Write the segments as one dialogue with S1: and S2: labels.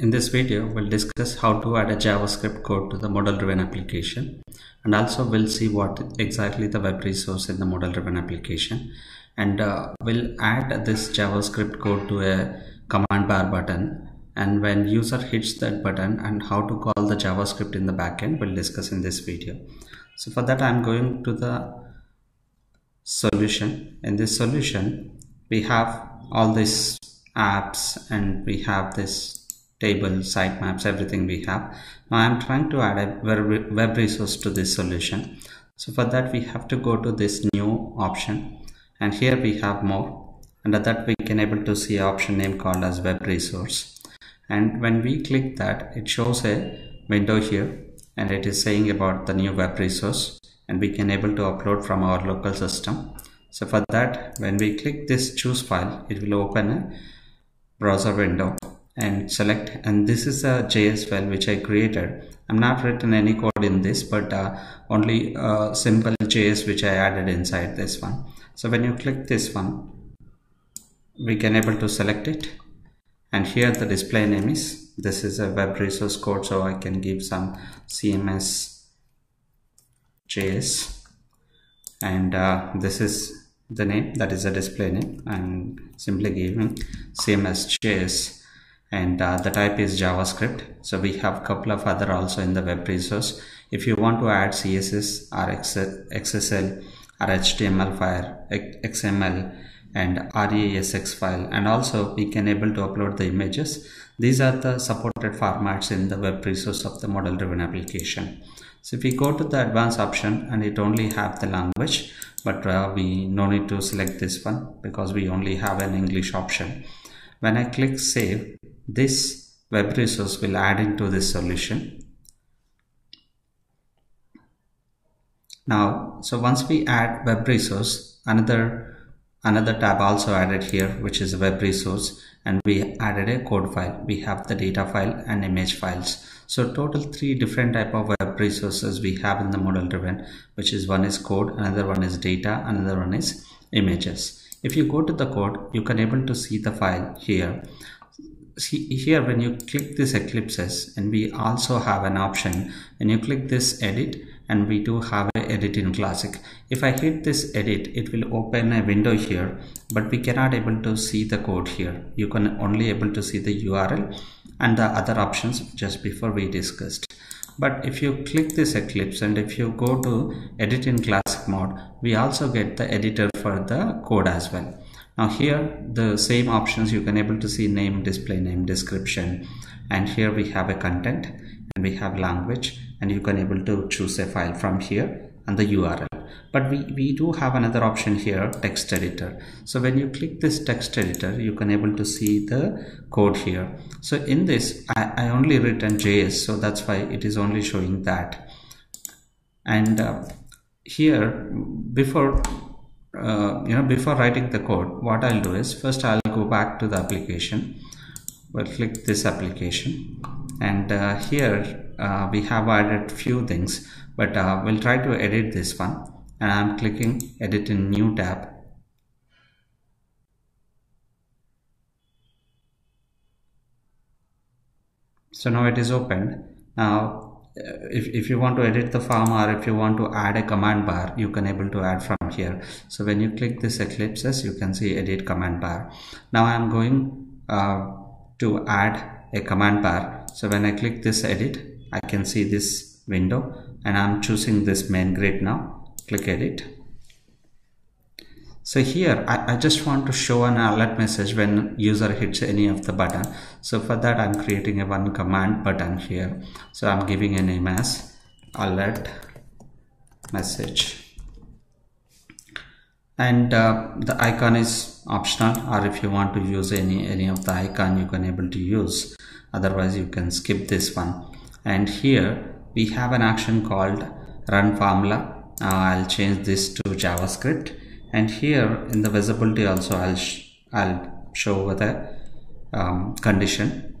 S1: In this video, we'll discuss how to add a JavaScript code to the model-driven application and also we'll see what exactly the web resource in the model-driven application and uh, we'll add this JavaScript code to a command bar button and when user hits that button and how to call the JavaScript in the backend we'll discuss in this video. So for that I'm going to the solution. In this solution we have all these apps and we have this table, sitemaps, everything we have. Now I'm trying to add a web resource to this solution. So for that we have to go to this new option and here we have more. Under that we can able to see option name called as web resource. And when we click that it shows a window here and it is saying about the new web resource and we can able to upload from our local system. So for that when we click this choose file it will open a browser window and select and this is a JS file which I created. I'm not written any code in this but uh, only a simple JS which I added inside this one. So when you click this one we can able to select it. And here the display name is this is a web resource code so I can give some CMS JS and uh, this is the name that is a display name and simply giving CMS JS and uh, the type is javascript. So we have a couple of other also in the web resource. If you want to add css or xsl or html file xml and resx file and also we can able to upload the images. These are the supported formats in the web resource of the model driven application. So if we go to the advanced option and it only have the language but uh, we no need to select this one because we only have an english option. When i click save this web resource will add into this solution. Now so once we add web resource another another tab also added here which is a web resource and we added a code file. We have the data file and image files. So total three different type of web resources we have in the model driven which is one is code another one is data another one is images. If you go to the code you can able to see the file here see here when you click this eclipses and we also have an option when you click this edit and we do have a edit in classic. If i hit this edit it will open a window here but we cannot able to see the code here. You can only able to see the url and the other options just before we discussed. But if you click this eclipse and if you go to edit in classic mode we also get the editor for the code as well now here the same options you can able to see name display name description. And here we have a content and we have language and you can able to choose a file from here and the url but we we do have another option here text editor. So when you click this text editor you can able to see the code here. So in this i, I only written js so that's why it is only showing that. And uh, here before uh, you know before writing the code what I'll do is first I'll go back to the application. We'll click this application. And uh, here uh, we have added few things but uh, we'll try to edit this one. And I'm clicking edit in new tab. So now it is opened. Now if, if you want to edit the form or if you want to add a command bar you can able to add from here. So when you click this eclipses you can see edit command bar. Now i am going uh, to add a command bar. So when i click this edit i can see this window and i'm choosing this main grid now. Click edit so here I, I, just want to show an alert message when user hits any of the button. So for that i'm creating a one command button here. So i'm giving a name as alert message. And uh, the icon is optional or if you want to use any any of the icon you can able to use. Otherwise you can skip this one. And here we have an action called run formula. Uh, i'll change this to javascript and here in the visibility also I'll, sh I'll show with a um, condition.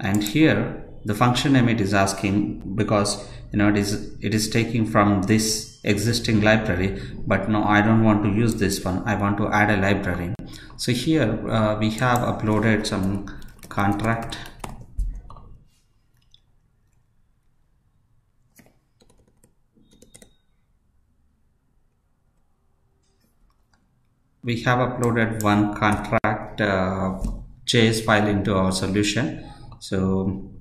S1: And here the function name it is asking because you know it is it is taking from this existing library but no I don't want to use this one. I want to add a library. So here uh, we have uploaded some contract we have uploaded one contract uh, JS file into our solution. So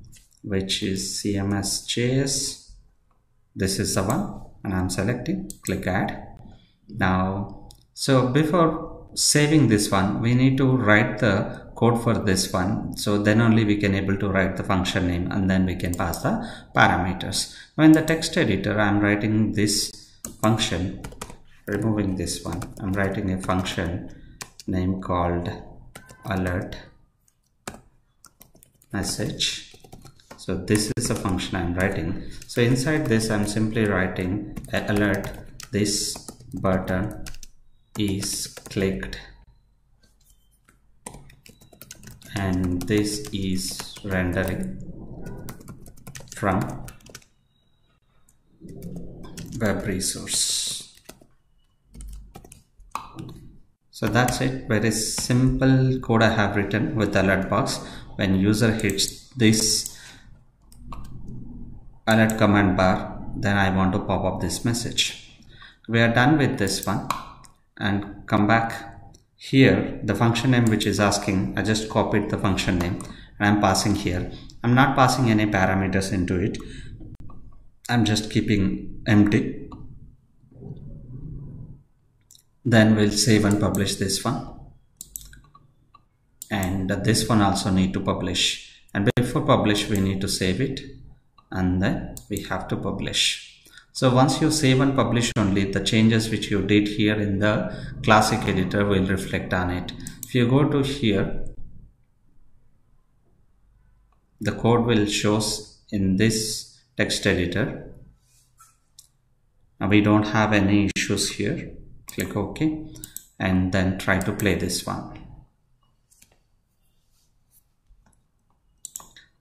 S1: which is CMS JS this is the one and I'm selecting click add. Now so before saving this one we need to write the code for this one. So then only we can able to write the function name and then we can pass the parameters. Now in the text editor i'm writing this function removing this one. I'm writing a function name called alert message. So this is a function i'm writing. So inside this i'm simply writing alert. This button is clicked. And this is rendering from web resource so that's it. Very simple code i have written with alert box. When user hits this alert command bar then i want to pop up this message. We are done with this one and come back here. The function name which is asking I just copied the function name and I'm passing here. I'm not passing any parameters into it. I'm just keeping empty then we'll save and publish this one and this one also need to publish and before publish we need to save it and then we have to publish so once you save and publish only the changes which you did here in the classic editor will reflect on it. If you go to here, the code will shows in this text editor. Now we don't have any issues here. Click OK and then try to play this one.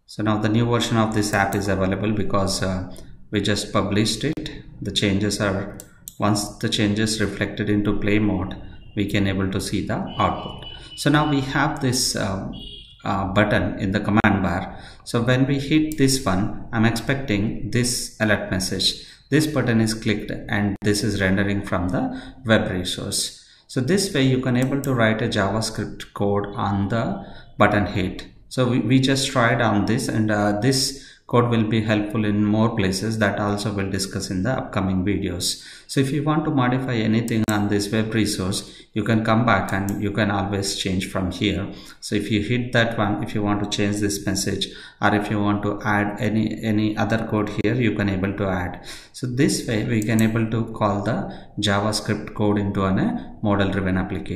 S1: So now the new version of this app is available because uh, we just published it. The changes are once the changes reflected into play mode we can able to see the output. So now we have this um, uh, button in the command bar. So when we hit this one i'm expecting this alert message this button is clicked and this is rendering from the web resource. So this way you can able to write a javascript code on the button hit so we, we just tried on this and uh, this code will be helpful in more places that also will discuss in the upcoming videos. So if you want to modify anything on this web resource you can come back and you can always change from here. So if you hit that one if you want to change this message or if you want to add any any other code here you can able to add. So this way we can able to call the javascript code into an a model driven application